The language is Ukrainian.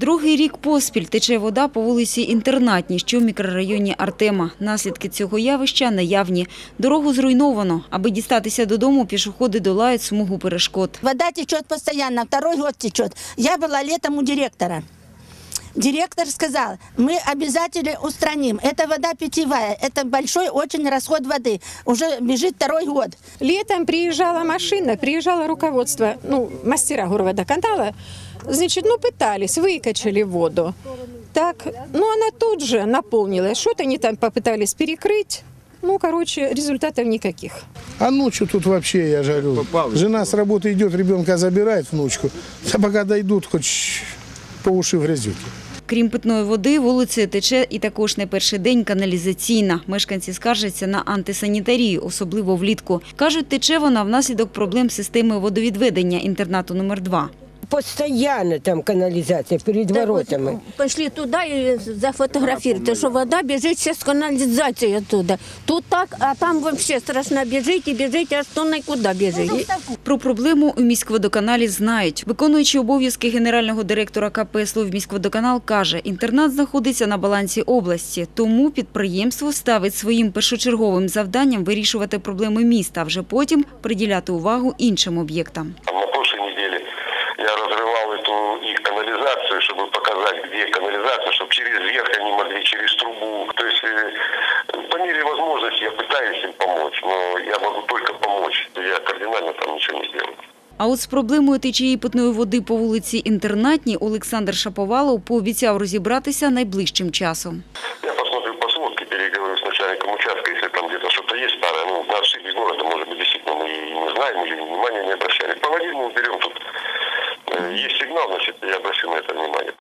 Другий рік поспіль тече вода по вулиці Інтернатній, що в мікрорайоні Артема. Наслідки цього явища наявні. Дорогу зруйновано. Аби дістатися додому, пішоходи долають смугу перешкод. Вода тече постійно, второй год тече. Я була літом у директора. Директор сказал, мы обязательно устраним. Это вода питьевая, это большой очень расход воды. Уже бежит второй год. Летом приезжала машина, приезжало руководство, ну, мастера горводоканала, значит, ну, пытались, выкачали воду. Так, ну, она тут же наполнилась. Что-то они там попытались перекрыть. Ну, короче, результатов никаких. А ночью тут вообще, я говорю, жена с работы идет, ребенка забирает внучку. А пока дойдут, хоть по уши в грязюке. Крім питної води, вулицею тече і також не перший день каналізаційна. Мешканці скаржаться на антисанітарію, особливо влітку. Кажуть, тече вона внаслідок проблем системи водовідведення інтернату номер 2 Постоянно там канализация перед воротами. Пошли туда и зафотографировали, что вода бежит сейчас канализация оттуда. Тут так, а там вообще страшно бежите, бежите, а что на куда бежите? Про проблему у міськводоканалі знають. Виконуючий обов'язки генерального директора КП «Словміськводоканал» каже, інтернат знаходиться на балансі області, тому підприємство ставить своїм першочерговим завданням вирішувати проблеми міста, а вже потім приділяти увагу іншим об'єктам. Там на прошлой неделе я разрывал эту их канализацию, чтобы показать, где канализация, чтобы через верх они могли, через трубу. То есть э, по мере возможности я пытаюсь им помочь, но я могу только помочь. Я кардинально там ничего не сделаю. А от з проблемою течії питної води по вулиці Інтернатній Олександр Шаповалов пообіцяв розібратися найближчим часом. Я посмотрю по сводке, переговорю с начальником участка, если там где-то что-то есть старое. Ну, на ошибке города, может быть, действительно мы и не знаем или внимания не обращали. По воде мы уберем тут. Есть сигнал, значит, я обращу на это внимание.